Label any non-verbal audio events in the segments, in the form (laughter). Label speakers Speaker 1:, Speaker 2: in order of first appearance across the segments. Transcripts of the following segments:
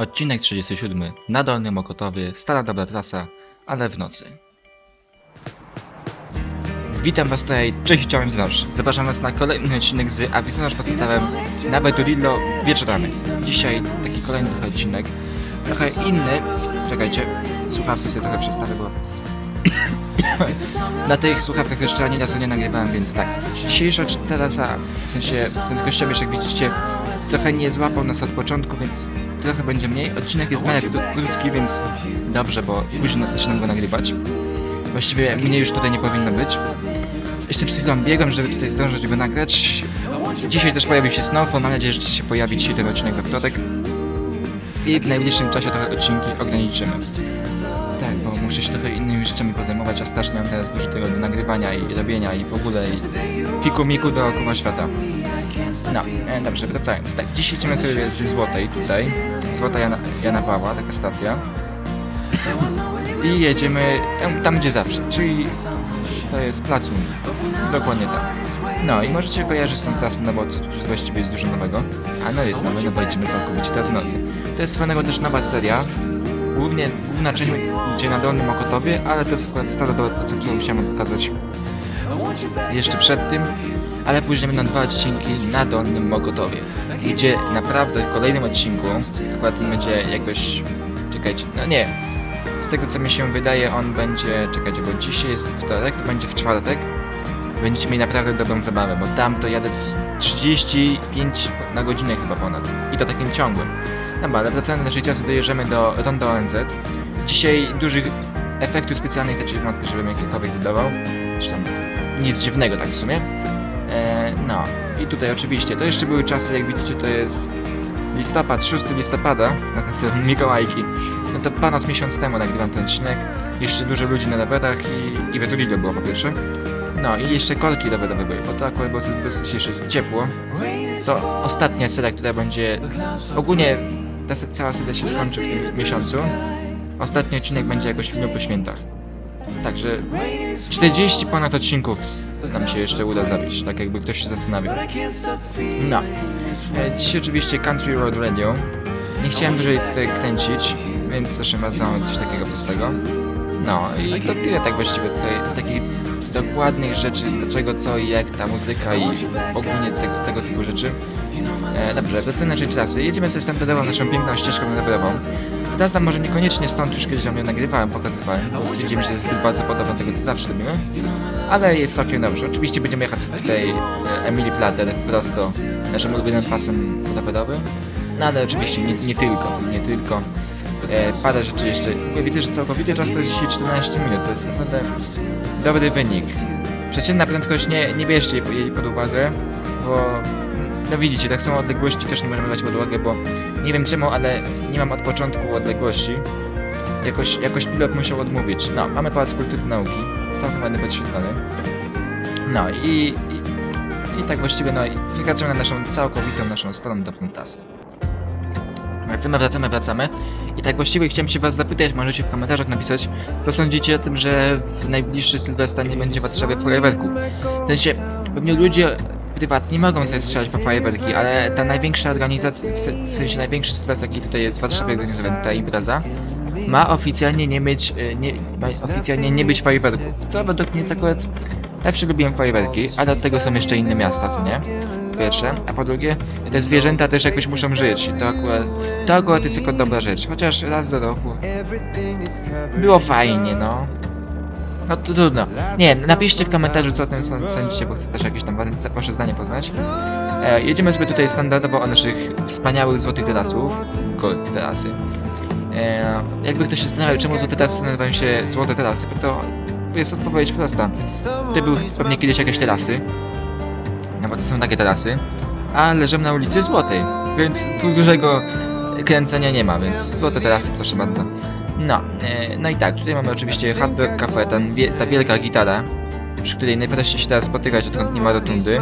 Speaker 1: Odcinek 37. Na Dolnym Mokotowie. Stara dobra trasa, ale w nocy. Witam was tutaj, cześć, czołem wznosz. Zapraszam was na kolejny odcinek z Arizona Pasatawem na Beturillo wieczorami. Dzisiaj taki kolejny trochę odcinek. Trochę inny. Czekajcie, słuchawki sobie trochę przestawię, bo... (coughs) na tych słuchawkach jeszcze ani razu nie nagrywałem, więc tak. Dzisiejsza trasa, w sensie ten gościomierz, jak widzicie, trochę nie złapał nas od początku, więc trochę będzie mniej. Odcinek jest kró- krótki, więc dobrze, bo późno zaczynam go nagrywać. Właściwie mnie już tutaj nie powinno być. Jeszcze przed chwilą biegam, żeby tutaj zdążyć go nagrać. Dzisiaj też pojawił się Snowfall, mam nadzieję, że się pojawi dzisiaj ten odcinek we wtorek. I w najbliższym czasie trochę odcinki ograniczymy. Tak, bo muszę się trochę innymi rzeczami pozajmować, a strasznie mam teraz dużo tego do nagrywania i robienia i w ogóle i fiku miku dookoła świata. No, e, dobrze, wracając. Tak, dziś idziemy sobie ze Złotej tutaj. Złota Jana, Jana Pawła, taka stacja. I jedziemy tam, tam gdzie zawsze, czyli to jest Plac Unii. Dokładnie tam. No i możecie kojarzyć z tą trasą, no bo co tu właściwie jest dużo nowego. A no jest nowe, no bo jedziemy całkowicie teraz nocy. To jest swoją też nowa seria. Głównie, główna część idzie na Dolnym Mokotowie, ale to jest akurat stara dobra którą chciałem pokazać jeszcze przed tym, ale później będą dwa odcinki na Dolnym Mokotowie, gdzie naprawdę w kolejnym odcinku, akurat on będzie jakoś, czekajcie, no nie, z tego co mi się wydaje on będzie, czekajcie, bo dzisiaj jest wtorek, to będzie w czwartek, będziecie mieli naprawdę dobrą zabawę, bo tam to jadę z 35 na godzinę chyba ponad i to takim ciągłym. Dobra, ale wracając do naszej czasy, dojeżdżamy do Rondo ONZ. Dzisiaj dużych efektów specjalnych raczej wątpię, żebym jakiekolwiek dodawał. Zresztą nic dziwnego tak w sumie. E, no i tutaj oczywiście, to jeszcze były czasy, jak widzicie, to jest listopad, 6 listopada, (laughs) to Mikołajki. No to ponad miesiąc temu nagrywam ten odcinek. Jeszcze dużo ludzi na rowerach i, i Veturillo było po pierwsze. No i jeszcze korki rowerowe były, bo to akurat było dosyć jeszcze ciepło. To ostatnia seria, która będzie... Ogólnie ta cała seria się skończy w tym miesiącu. Ostatni odcinek będzie jakoś w dniu po świętach. Także 40 ponad odcinków s- nam się jeszcze uda zabić, tak jakby ktoś się zastanawiał. No. E, Dzisiaj oczywiście Country Road Radio. Nie chciałem dłużej tutaj kręcić, więc proszę bardzo, mamy coś takiego prostego. No i to tyle tak właściwie tutaj z takich dokładnych rzeczy, dlaczego, co i jak ta muzyka i ogólnie tego, tego typu rzeczy. E, dobrze, wracamy do naszej trasy. Jedziemy sobie standardową naszą piękną ścieżką rowerową. Trasa może niekoniecznie stąd już kiedyś wam ją nagrywałem, pokazywałem, bo stwierdziłem, że jest bardzo podobna do tego, co zawsze robimy. Ale jest całkiem dobrze. Oczywiście będziemy jechać tutaj e, Emily Plater prosto naszym ulubionym pasem rowerowym. No ale oczywiście nie, nie tylko, nie tylko. E, parę rzeczy jeszcze. Widzę, że całkowity czas to jest dzisiaj 14 minut. To jest naprawdę dobry wynik. Przeciętna prędkość nie, nie bierzcie jej pod uwagę, bo no widzicie, tak samo odległości też nie możemy brać pod uwagę, bo nie wiem czemu, ale nie mam od początku odległości. Jakoś, jakoś pilot musiał odmówić. No, mamy Pałac Kultury Nauki, całkiem ładny podświetlony. No i, i, i tak właściwie, no i wykraczamy na naszą całkowitą, naszą starą dobrą trasę. Wracamy, wracamy, wracamy. I tak właściwie chciałem się was zapytać, możecie w komentarzach napisać, co sądzicie o tym, że w najbliższy Sylwestra nie będzie w Warszawie fajerwerku. W sensie, pewnie ludzie prywatni mogą sobie strzelać po fajerwerki, ale ta największa organizacja, w se- w sensie największy stres, jaki tutaj jest w Warszawie organizowany, ta impreza, ma oficjalnie nie być, y, nie, ma oficjalnie nie być fajerwerków. Co według mnie jest akurat... Zawsze lubiłem fajerwerki, ale od tego są jeszcze inne miasta, co nie? Po pierwsze, a po drugie, te zwierzęta też jakoś muszą żyć. To akurat, to akurat jest tylko dobra rzecz. Chociaż raz do roku. Było fajnie, no. No to trudno. Nie, napiszcie w komentarzu, co o tym sąd- sądzicie, bo chcę też jakieś tam wasze- zdanie poznać. E, jedziemy sobie tutaj standardowo o naszych wspaniałych złotych terasów. Gold terasy. E, jakby ktoś się zastanawiał, czemu złote terasy nazywają się złote terasy, to jest odpowiedź prosta. Ty był pewnie kiedyś jakieś terasy. No bo to są takie terasy. A leżą na ulicy Złotej, więc tu dużego kręcenia nie ma, więc złote terasy, proszę bardzo. No, e, no i tak, tutaj mamy oczywiście Hard Rock Cafe, ten, ta wielka gitara, przy której najprościej się teraz spotykać, odkąd nie ma rotundy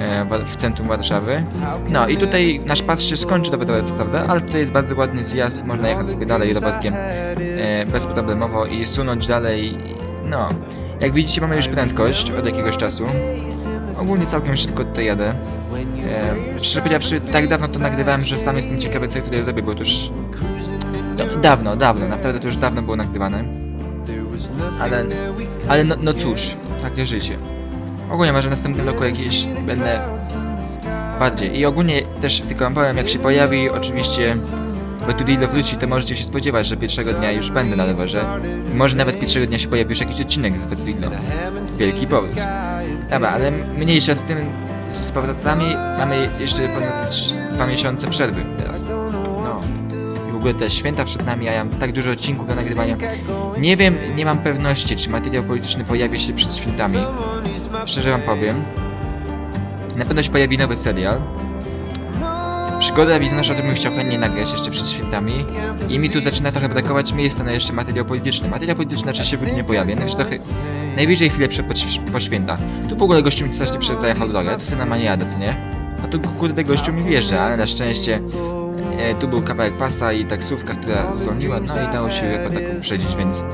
Speaker 1: e, w centrum Warszawy. No i tutaj nasz pas się skończy dopiero, co prawda, ale tutaj jest bardzo ładny zjazd, można jechać sobie dalej rowerkiem e, bezproblemowo i sunąć dalej, no. Jak widzicie mamy już prędkość od jakiegoś czasu. ogólnie całkiem szybko tutaj jadę. E, szczerze powiedziawszy, tak dawno to nagrywałem, że sam jestem ciekawy, co tutaj zrobię, bo już... No, dawno, dawno, naprawdę to już dawno było nagrywane. Ale, ale no, no cóż, takie życie. Ogólnie może w następnym roku jakieś będę bardziej. I ogólnie też tylko powiem, jak się pojawi, oczywiście bo tu Dillo wróci, to możecie się spodziewać, że pierwszego dnia już będę na leworze. Może nawet pierwszego dnia się pojawi już jakiś odcinek z Vedrillo. Wielki pomysł. Dobra, ale mniejsza z tym, z powrotami mamy jeszcze ponad 2 miesiące przerwy teraz. No. Ogóle te święta przed nami, a ja mam tak dużo odcinków do nagrywania. Nie wiem, nie mam pewności, czy materiał polityczny pojawi się przed świętami. Szczerze wam powiem. Na pewno się pojawi nowy serial. Przygoda wiznarza to bym chciał chętnie nagrać jeszcze przed świętami i mi tu zaczyna trochę brakować miejsca na jeszcze materiał polityczny. Materiał polityczny raczej się w nie pojawi, najwyżej, trochę, najwyżej chwilę przed, po, święta. Tu w ogóle gościu mi strasznie przed zajechał drogę, to sobie na nie jadę, co nie? A tu kurde gościu mi wjeżdża, ale na szczęście tu był kawałek pasa i taksówka, która zwolniła, no i dało się jako taką przedzić, więc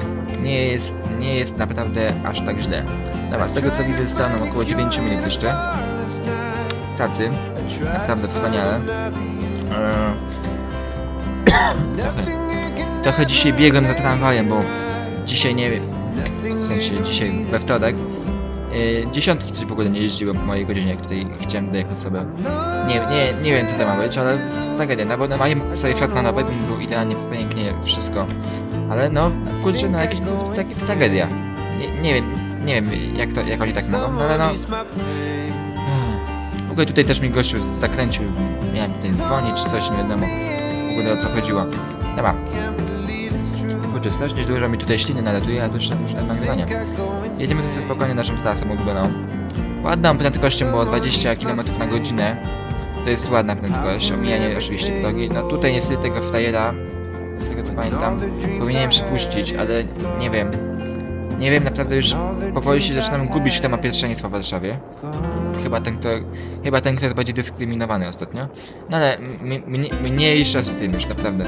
Speaker 1: nie jest, nie jest naprawdę aż tak źle. Dobra, z tego co widzę zostało nam około 9 minut jeszcze. Cacy, naprawdę wspaniale. Eee, trochę, trochę dzisiaj biegłem za tramwajem, bo dzisiaj nie w sensie dzisiaj we wtorek dziesiątki coś w ogóle nie jeździłem po mojej godzinie, jak tutaj chciałem dojechać sobie. Nie, nie, nie wiem co to ma być, ale tragedia, no na moim sobie wsiadł na nawet był idealnie, pięknie wszystko. Ale no, kurczę, no jakieś tak, tragedia. Nie, nie wiem, nie wiem jak to, jak oni tak mogą, no ale no... W ogóle tutaj też mi gościu zakręcił, miałem tutaj dzwonić czy coś, nie wiadomo w ogóle o co chodziło. Dobra. Strasznie dużo mi tutaj śliny nalatuje, a to jeszcze muszę nagrywania. Jedziemy tutaj spokojnie naszą trasą ulubioną. Ładną prędkością było 20 km na godzinę. To jest ładna prędkość, omijanie oczywiście drogi. No tutaj niestety tego frajera, z tego co pamiętam, powinienem przypuścić, ale nie wiem. Nie wiem, naprawdę już powoli się zaczynam gubić temat pierwszeństwa w Warszawie chyba ten, kto, chyba ten, kto jest bardziej dyskryminowany ostatnio. No ale mniejsza z tym już naprawdę.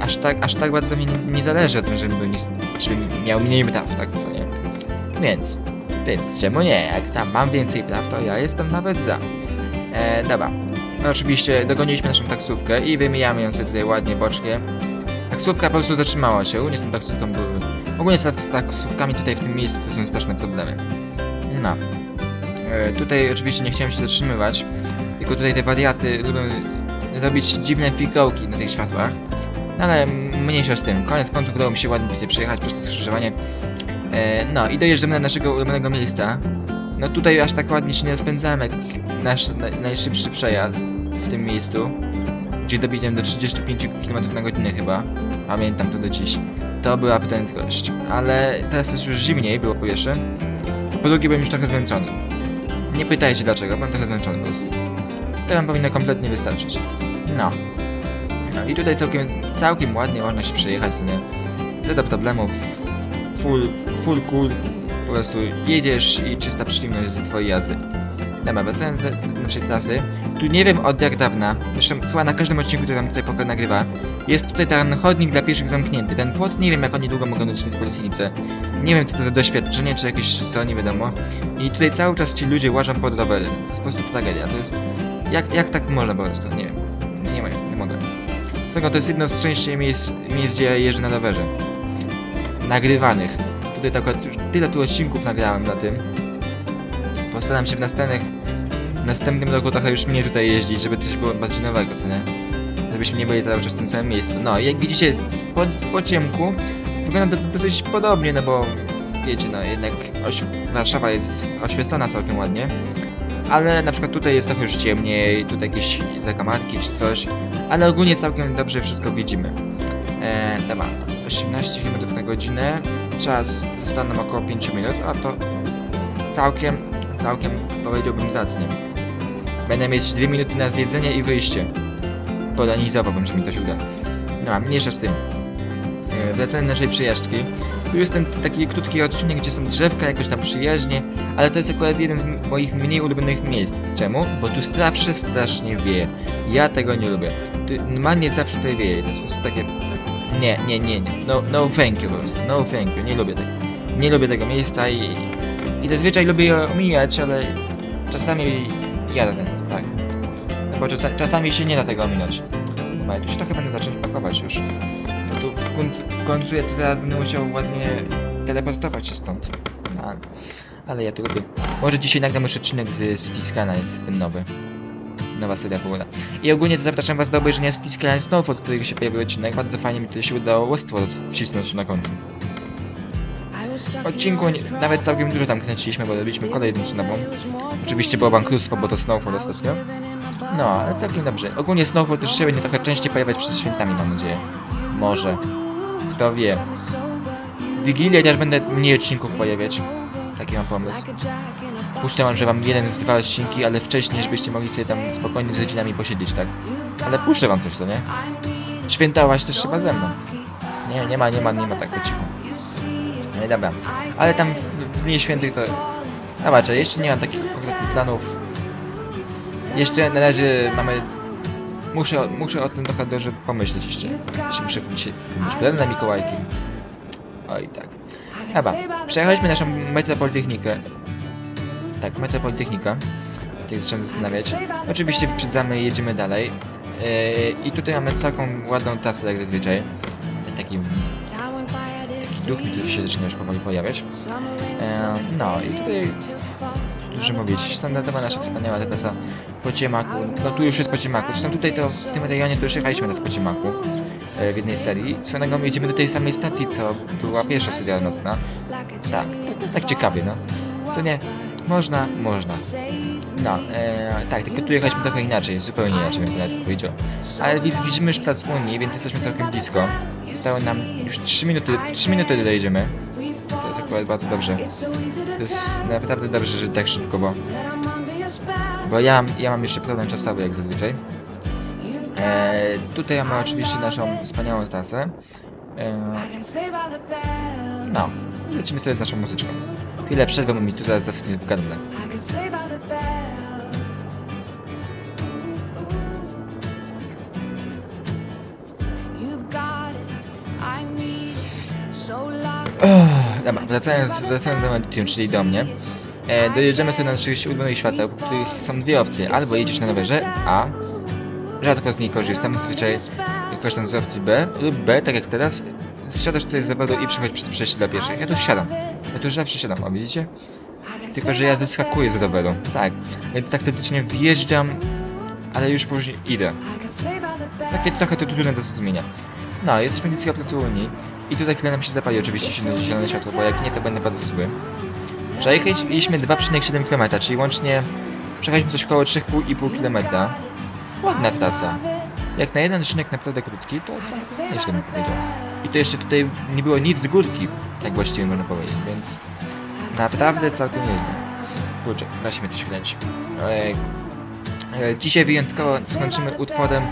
Speaker 1: Aż tak, aż tak bardzo mi nie zależy o tym, żeby, nie, żeby miał mniej praw, tak co nie? Więc, więc czemu nie? Jak tam mam więcej praw, to ja jestem nawet za. E, dobra. No oczywiście dogoniliśmy naszą taksówkę i wymijamy ją sobie tutaj ładnie boczkiem. Taksówka po prostu zatrzymała się, nie z tą taksówką były... Ogólnie z taksówkami tutaj w tym miejscu to są straszne problemy. No. E, tutaj oczywiście nie chciałem się zatrzymywać, tylko tutaj te wariaty lubią robić dziwne fikołki na tych światłach. No ale mniejsza z tym. Koniec końców udało mi się ładnie przejechać przez to skrzyżowanie. E, no i dojeżdżamy do naszego ulubionego miejsca. No tutaj aż tak ładnie się nie rozpędzałem jak nasz na, najszybszy przejazd w tym miejscu. Gdzie dobiłem do 35 km na godzinę chyba. Pamiętam to do dziś. To była prędkość. Ale teraz jest już zimniej, było po pierwsze. Po drugie byłem już trochę zmęczony. Nie pytajcie dlaczego, byłem trochę zmęczony po prostu. To wam powinno kompletnie wystarczyć. No. No i tutaj całkiem, całkiem ładnie można się przejechać, co nie? Zero problemów, full, full cool, po prostu jedziesz i czysta przyjemność ze twojej jazdy. Dobra, wracając do naszej trasy. Tu nie wiem od jak dawna, zresztą chyba na każdym odcinku, który wam tutaj pokój nagrywa, jest tutaj ten chodnik dla pieszych zamknięty. Ten płot nie wiem jak oni długo mogą być w politechnice. Nie wiem co to za doświadczenie, czy jakieś co, nie wiadomo. I tutaj cały czas ci ludzie łażą pod rowery. To jest po prostu tragedia. To jest... Jak, jak tak można po prostu? Nie wiem. Co to jest jedno z częściej miejsc, miejsc gdzie jeżdżę na rowerze. Nagrywanych. Tutaj tak tyle tu odcinków nagrałem na tym. Postaram się w następnych w następnym roku trochę już mniej tutaj jeździć, żeby coś było bardziej nowego, co nie? Żebyśmy nie byli cały czas w tym samym miejscu. No jak widzicie w, po, w pociemku wygląda to dosyć podobnie, no bo wiecie, no jednak Warszawa jest oświetlona całkiem ładnie. Ale na przykład tutaj jest trochę już ciemniej, tutaj jakieś zakamarki czy coś. Ale ogólnie całkiem dobrze wszystko widzimy. Eee, dobra, 18 km na godzinę. Czas został nam około 5 minut, a to całkiem, całkiem powiedziałbym zacnie. Będę mieć 2 minuty na zjedzenie i wyjście. Podanizowałbym, że mi to się uda. No, mniejsza z tym. E, wracając do naszej przyjażdżki. Tu jest ten taki krótki odcinek, gdzie są drzewka, jakoś tam przyjaźnie, ale to jest akurat jeden z moich mniej ulubionych miejsc. Czemu? Bo tu zawsze strasznie wieje. Ja tego nie lubię. Tu normalnie zawsze tutaj wieje. To jest po prostu takie... Nie, nie, nie, nie. No, no thank you po prostu. No thank you. Nie lubię tego. Nie lubię tego miejsca i... I zazwyczaj lubię je omijać, ale czasami jadę, tak. Bo czasa, czasami się nie da tego ominąć. Dobra, ja tu się trochę będę zacząć pakować już. Bo tu w końcu, w końcu ja tu zaraz będę musiał ładnie teleportować się stąd. No, ale, ja to robię. Może dzisiaj nagram już odcinek z Stiskana, jest ten nowy. Nowa seria pogoda. I ogólnie to zapraszam was do obejrzenia Stiskana Snowfall, którego się pojawił odcinek. Bardzo fajnie mi tutaj się udało Westworld wcisnąć na końcu. Odcinku nawet całkiem dużo tam kręciliśmy, bo robiliśmy kolejną nową. Oczywiście było bankructwo, bo to Snowfall ostatnio. No, ale całkiem dobrze. Ogólnie Snowfall też się będzie trochę częściej pojawiać przed świętami, mam nadzieję. Może. Kto wie. W Wigilię też będę mniej odcinków pojawiać. Taki mam pomysł. Puszczę wam, że mam jeden z dwa odcinki, ale wcześniej, żebyście mogli sobie tam spokojnie z rodzinami posiedzieć, tak? Ale puszczę wam coś, co nie? Świętować też trzeba ze mną. Nie, nie ma, nie ma, nie ma tak po cichu. No dobra. Ale tam w, w dni świętych to... Zobaczę, jeszcze nie mam takich konkretnych planów. Jeszcze na razie mamy... Muszę, muszę o tym trochę pomyśleć jeszcze. Dzisiaj pomyśleć plan na Mikołajki. Oj, tak. Dobra, przejechaliśmy naszą metropolitechnikę. Tak, metropolitechnika. Tak zacząłem zastanawiać. Oczywiście wyprzedzamy i jedziemy dalej. Yy, I tutaj mamy całką ładną trasę jak zazwyczaj. Taki, taki duch tu się zaczyna już powoli pojawiać. E, no i tutaj dużo mówić. Standardowa nasza wspaniała trasa po ciemaku. No tu już jest po ciemaku. Zresztą tutaj to w tym rejonie to już jechaliśmy raz po ciemaku e, w jednej serii. Swoją drogą jedziemy do tej samej stacji, co była pierwsza seria nocna. Tak, to, to tak ciekawie, no. Co nie? Można, można. No, e, tak, tylko tu jechaliśmy trochę inaczej, zupełnie inaczej bym nawet powiedział. Ale widz, widzimy już plac Unii, więc jesteśmy całkiem blisko. Zostało nam już 3 minuty, w 3 minuty dojedziemy. To jest akurat bardzo dobrze. To jest naprawdę dobrze, że tak szybko, bo... Bo ja, ja mam jeszcze problem czasowy, jak zazwyczaj. E, tutaj mamy oczywiście naszą wspaniałą trasę. E, no, lecimy sobie z naszą muzyczką. Chwilę przerwę, bo mi tu zaraz zaschnie w gardle. Oh, dobra, wracając, wracając do Medium, czyli do mnie. E, dojeżdżamy sobie na naszych ulubionych świateł, po których są dwie opcje. Albo jedziesz na rowerze, a rzadko z niej korzystam, zazwyczaj korzystam z opcji B, lub B, tak jak teraz, zsiadasz tutaj z roweru i przechodź przez przejście dla pieszych. Ja tu siadam. Ja tu zawsze siadam, o widzicie? Tylko, że ja zeskakuję z roweru. Tak, więc tak teoretycznie wjeżdżam, ale już później idę. Takie trochę to trudne do zrozumienia. No, jesteśmy blisko placu Unii i tu za chwilę nam się zapali oczywiście zielone, zielone światło, bo jak nie, to będę bardzo zły. Przejechaliśmy 2,7 km, czyli łącznie przejechaliśmy coś około 3,5 km. Ładna trasa. Jak na jeden odcinek naprawdę krótki, to całkiem nieźle bym powiedział. I to jeszcze tutaj nie było nic z górki, tak właściwie można powiedzieć, więc naprawdę całkiem nieźle. Kurczę, prosimy coś kręci. E, dzisiaj wyjątkowo skończymy utworem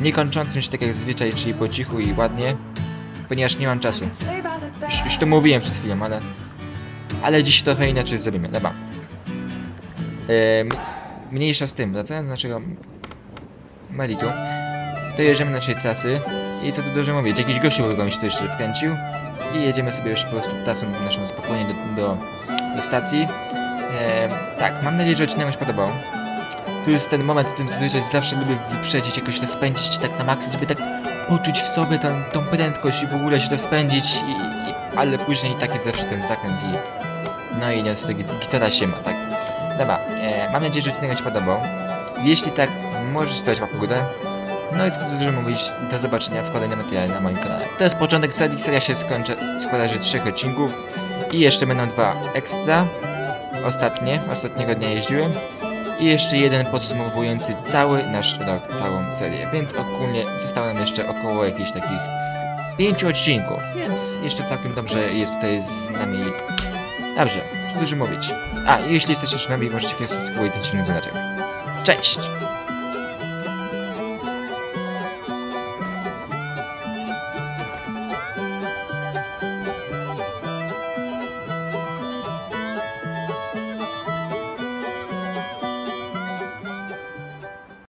Speaker 1: niekończącym się tak jak zazwyczaj, czyli po cichu i ładnie, ponieważ nie mam czasu. Już, już to mówiłem przed chwilą, ale... Ale dziś trochę inaczej zrobimy, dobra. E, mniejsza z tym, wracając do naszego meritum, dojeżdżamy do naszej trasy i co tu dużo mówić, jakiś gościu mi się to jeszcze wkręcił i jedziemy sobie już po prostu trasą naszą spokojnie do, do, do stacji. E, tak, mam nadzieję, że odcinek się podobał. Tu jest ten moment, w którym zazwyczaj zawsze lubię wyprzedzić, jakoś rozpędzić tak na maksa, żeby tak poczuć w sobie tą, tą prędkość i w ogóle się rozpędzić, i, i, ale później tak jest zawsze ten zakręt i... No i niestety gitara się ma, tak. Dobra, e, mam nadzieję, że odcinek się podobał. Jeśli tak, możesz stać łapkę górę. No i co dużo mówić, do zobaczenia w kolejnym materiale na moim kanale. To jest początek serii, seria się skończy, składa z trzech odcinków i jeszcze będą dwa ekstra. Ostatnie, ostatniego dnia jeździłem. I jeszcze jeden podsumowujący cały nasz rok, całą serię, więc ogólnie zostało nam jeszcze około jakichś takich pięciu odcinków, więc jeszcze całkiem dobrze jest tutaj z nami. Dobrze, dużo mówić. A, jeśli jesteście z nami, możecie subskrybować ten dzwoneczek. Cześć!